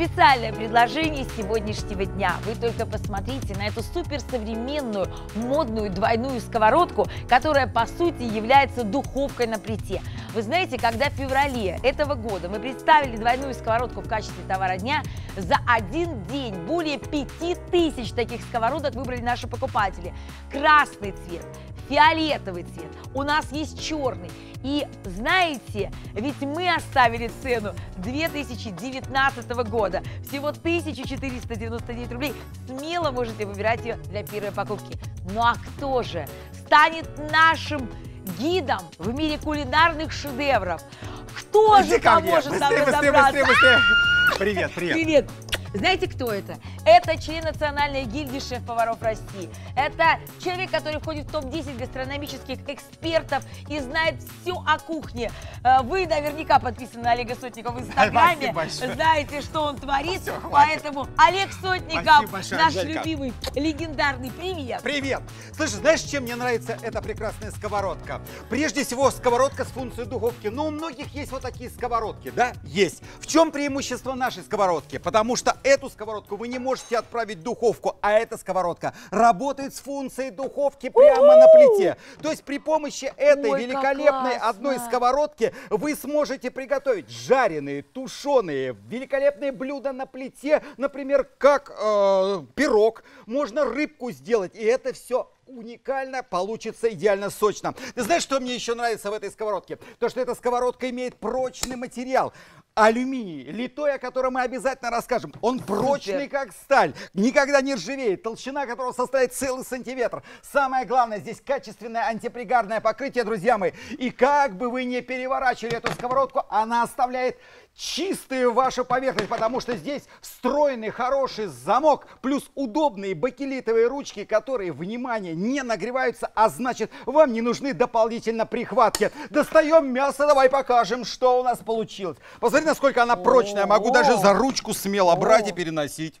Специальное предложение сегодняшнего дня. Вы только посмотрите на эту суперсовременную модную двойную сковородку, которая по сути является духовкой на плите. Вы знаете, когда в феврале этого года мы представили двойную сковородку в качестве товара дня, за один день более 5000 таких сковородок выбрали наши покупатели. Красный цвет, фиолетовый цвет, у нас есть черный. И знаете, ведь мы оставили цену 2019 года, всего 1499 рублей. Смело можете выбирать ее для первой покупки. Ну а кто же станет нашим гидом в мире кулинарных шедевров? Кто Иди же мне. поможет нам Быстрее, быстрее, разобраться? быстрее, быстрее. Привет, привет. Привет! Знаете, кто это? Это член Национальной гильдии шеф-поваров России. Это человек, который входит в топ-10 гастрономических экспертов и знает все о кухне. Э, Вы наверняка подписаны на Олега Сотникова в Инстаграме. Знаете, что он творит. Хватит. Поэтому Олег Сотников, большое, наш Анжелька. любимый, легендарный, привет. Привет! Слушай, знаешь, чем мне нравится эта прекрасная сковородка? Прежде всего, сковородка с функцией духовки. Но у многих есть вот такие сковородки, да? Есть. В чем преимущество нашей сковородки? Потому что эту сковородку вы не можете отправить в духовку, а эта сковородка работает с функцией духовки прямо на плите. То есть при помощи этой Ой, великолепной одной сковородки вы сможете приготовить жареные, тушеные, великолепные блюда на плите, например, как э, пирог. Можно рыбку сделать, и это все уникально, получится идеально сочно. Ты знаешь, что мне еще нравится в этой сковородке? То, что эта сковородка имеет прочный материал. Алюминий, литой, о котором мы обязательно расскажем. Он прочный, как сталь, никогда не ржавеет, толщина которого составляет целый сантиметр. Самое главное, здесь качественное антипригарное покрытие, друзья мои. И как бы вы ни переворачивали эту сковородку, она оставляет чистую вашу поверхность, потому что здесь встроенный хороший замок, плюс удобные бакелитовые ручки, которые, внимание, не нагреваются, а значит, вам не нужны дополнительно прихватки. Достаем мясо, давай покажем, что у нас получилось. Посмотри, насколько она прочная, могу даже за ручку смело брать и переносить.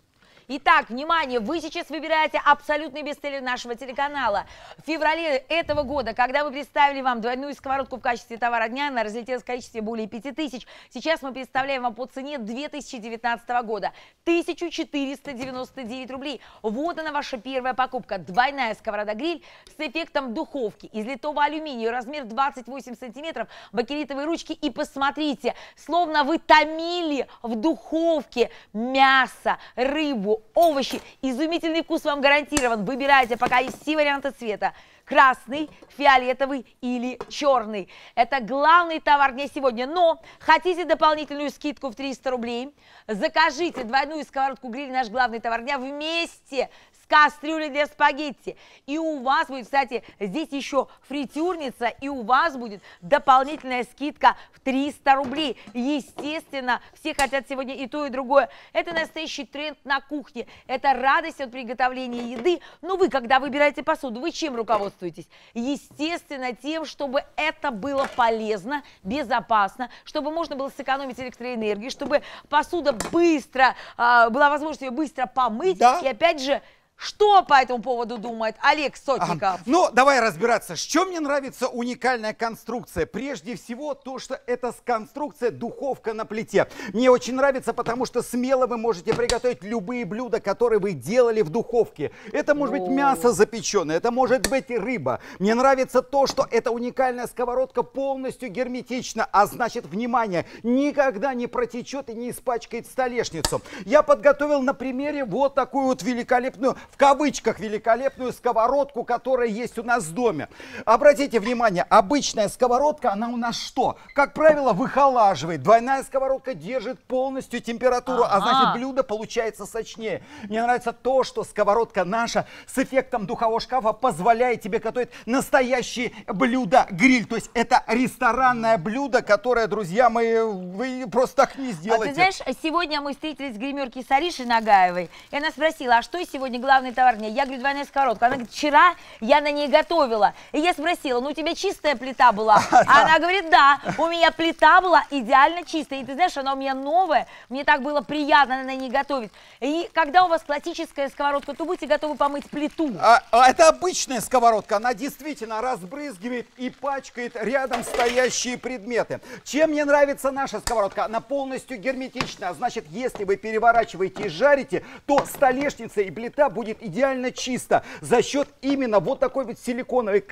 Итак, внимание, вы сейчас выбираете абсолютный бестселлер нашего телеканала. В феврале этого года, когда мы представили вам двойную сковородку в качестве товара дня, она разлетелась в количестве более 5000. Сейчас мы представляем вам по цене 2019 года 1499 рублей. Вот она ваша первая покупка. Двойная сковорода-гриль с эффектом духовки из литого алюминия, размер 28 сантиметров, бакелитовые ручки. И посмотрите, словно вы томили в духовке мясо, рыбу, овощи. Изумительный вкус вам гарантирован. Выбирайте пока есть все варианты цвета. Красный, фиолетовый или черный. Это главный товар дня сегодня. Но хотите дополнительную скидку в 300 рублей? Закажите двойную сковородку гриль, наш главный товар дня, вместе с кастрюлей для спагетти. И у вас будет, кстати, здесь еще фритюрница, и у вас будет дополнительная скидка в 300 рублей. Естественно, все хотят сегодня и то, и другое. Это настоящий тренд на кухне. Это радость от приготовления еды. Но вы, когда выбираете посуду, вы чем руководствуетесь? Естественно, тем, чтобы это было полезно, безопасно, чтобы можно было сэкономить электроэнергию, чтобы посуда быстро, а, была возможность ее быстро помыть. Да. И опять же, что по этому поводу думает Олег Сотников? Ага. Ну, давай разбираться. С чем мне нравится уникальная конструкция? Прежде всего, то, что это конструкция духовка на плите. Мне очень нравится, потому что смело вы можете приготовить любые блюда, которые вы делали в духовке. Это может быть мясо запеченное, это может быть рыба. Мне нравится то, что эта уникальная сковородка полностью герметична, а значит, внимание, никогда не протечет и не испачкает столешницу. Я подготовил на примере вот такую вот великолепную, в кавычках великолепную сковородку, которая есть у нас в доме. Обратите внимание, обычная сковородка, она у нас что? Как правило, выхолаживает. Двойная сковородка держит полностью температуру, а Ага. значит, блюдо получается сочнее. Мне нравится то, что сковородка наша с эффектом духового шкафа позволяет тебе готовить настоящие блюда гриль. То есть это ресторанное блюдо, которое, друзья мои, вы просто так не А сделаете. ты знаешь, сегодня мы встретились с Аришей Нагаевой, и она спросила, а что сегодня главное главный товар дня. Я говорю, двойная сковородка. Она говорит, вчера я на ней готовила. И я спросила, ну у тебя чистая плита была? Она говорит, да, у меня плита была идеально чистая. И ты знаешь, она у меня новая, мне так было приятно на ней готовить. И когда у вас классическая сковородка, то будьте готовы помыть плиту. А, а это обычная сковородка, она действительно разбрызгивает и пачкает рядом стоящие предметы. Чем мне нравится наша сковородка? Она полностью герметичная, значит, если вы переворачиваете и жарите, то столешница и плита будет идеально чисто за счет именно вот такой вот силиконовой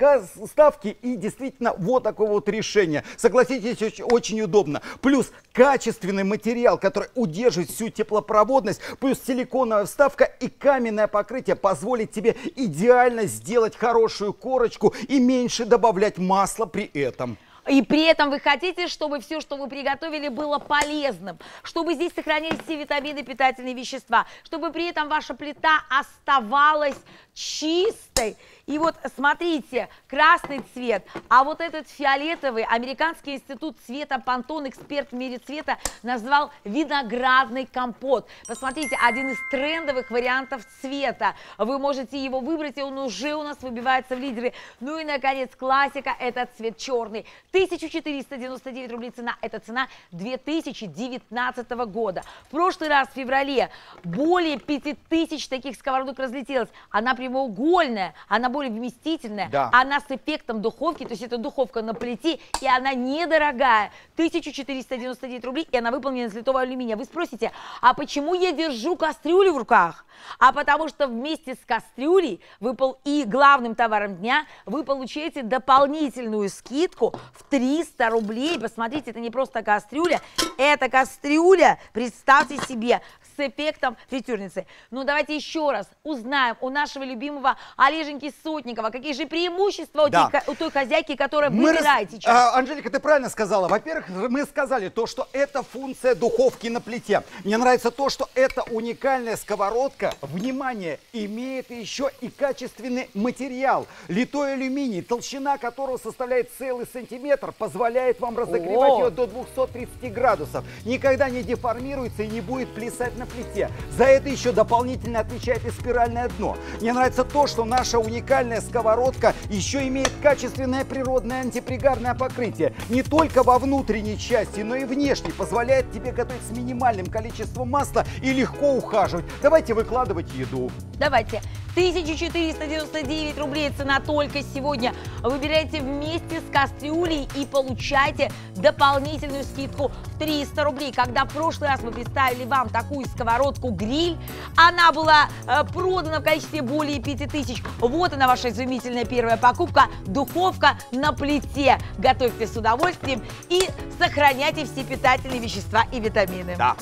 ставки и действительно вот такого вот решения. Согласитесь, очень, очень удобно. Плюс качественный материал, который удерживает всю теплопроводность, плюс силиконовая вставка и каменное покрытие позволит тебе идеально сделать хорошую корочку и меньше добавлять масла при этом. И при этом вы хотите, чтобы все, что вы приготовили, было полезным, чтобы здесь сохранились все витамины, питательные вещества, чтобы при этом ваша плита оставалась чистой. И вот смотрите, красный цвет, а вот этот фиолетовый, Американский институт цвета Пантон, эксперт в мире цвета, назвал виноградный компот. Посмотрите, один из трендовых вариантов цвета. Вы можете его выбрать, и он уже у нас выбивается в лидеры. Ну и, наконец, классика, это цвет черный. 1499 рублей цена, это цена 2019 года. В прошлый раз, в феврале, более 5000 таких сковородок разлетелось. Она прямоугольная, она более вместительная, Да. она с эффектом духовки, то есть это духовка на плите, и она недорогая. 1499 рублей, и она выполнена из литого алюминия. Вы спросите, а почему я держу кастрюлю в руках? А потому что вместе с кастрюлей вы пол- и главным товаром дня вы получаете дополнительную скидку в 300 рублей. Посмотрите, это не просто кастрюля, это кастрюля, представьте себе, с эффектом фритюрницы. Ну давайте еще раз узнаем у нашего любимого Олеженьки Сотникова, какие же преимущества у, Да. той, у той хозяйки, которая Мы выбирает рас- сейчас. А, Анжелика, ты правильно сказала. Во-первых, мы сказали то, что это функция духовки на плите. Мне нравится то, что эта уникальная сковородка, внимание, имеет еще и качественный материал. Литой алюминий, толщина которого составляет целый сантиметр, позволяет вам разогревать О! ее до 230 градусов. Никогда не деформируется и не будет плясать на плите. За это еще дополнительно отвечает и спиральное дно. Мне нравится то, что наша уникальная сковородка еще имеет качественное природное антипригарное покрытие. Не только во внутренней части, но и внешней. Позволяет тебе готовить с минимальным количеством масла и легко ухаживать. Давайте выкладывать еду. Давайте. 1499 рублей цена только сегодня. Выбирайте вместе с кастрюлей и получайте дополнительную скидку в 300 рублей. Когда в прошлый раз мы представили вам такую сковородку гриль, она была э, продана в количестве более 5000. Вот она ваша изумительная первая покупка. Духовка на плите. Готовьте с удовольствием и сохраняйте все питательные вещества и витамины. Да.